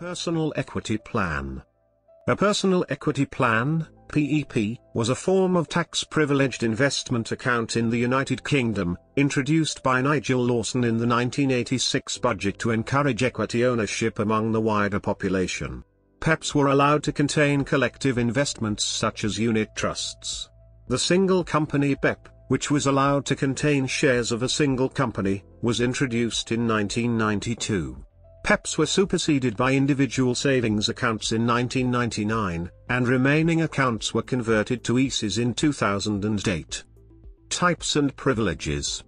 Personal Equity Plan A personal equity plan, PEP, was a form of tax-privileged investment account in the United Kingdom, introduced by Nigel Lawson in the 1986 budget to encourage equity ownership among the wider population. PEPs were allowed to contain collective investments such as unit trusts. The single company PEP, which was allowed to contain shares of a single company, was introduced in 1992. PEPs were superseded by individual savings accounts in 1999, and remaining accounts were converted to ISAs in 2008. Types and privileges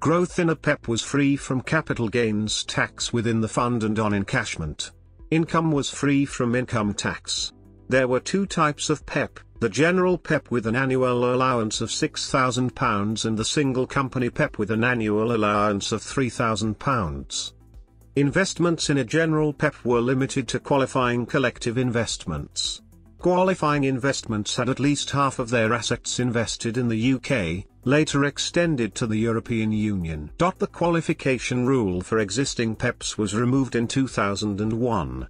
Growth in a PEP was free from capital gains tax within the fund and on encashment. Income was free from income tax. There were two types of PEP, the general PEP with an annual allowance of £6,000 and the single company PEP with an annual allowance of £3,000. Investments in a general PEP were limited to qualifying collective investments. Qualifying investments had at least half of their assets invested in the UK, later extended to the European Union. The qualification rule for existing PEPs was removed in 2001.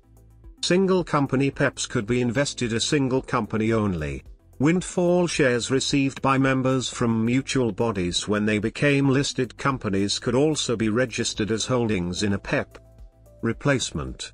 Single company PEPs could be invested a single company only. Windfall shares received by members from mutual bodies when they became listed companies could also be registered as holdings in a PEP. Replacement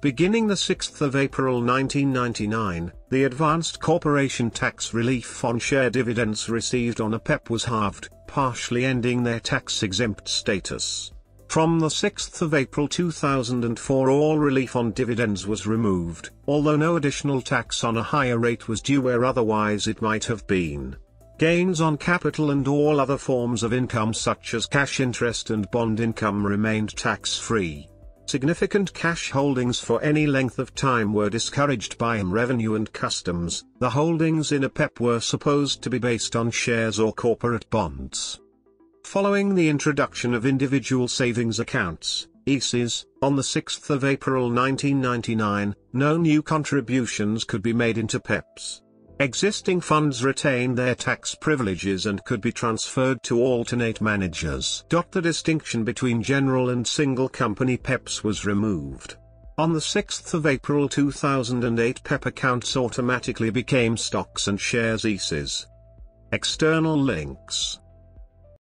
Beginning the 6th of April 1999, the advanced corporation tax relief on share dividends received on a PEP was halved, partially ending their tax-exempt status. From the 6th of April 2004 all relief on dividends was removed, although no additional tax on a higher rate was due where otherwise it might have been. Gains on capital and all other forms of income such as cash interest and bond income remained tax-free. Significant cash holdings for any length of time were discouraged by Revenue and Customs, the holdings in a PEP were supposed to be based on shares or corporate bonds. Following the introduction of individual savings accounts, ISAs, on the 6th of April 1999, no new contributions could be made into PEPs. Existing funds retained their tax privileges and could be transferred to alternate managers. The distinction between general and single company PEPs was removed. On the 6th of April 2008 PEP accounts automatically became stocks and shares ISAs. External links